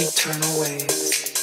eternal waves.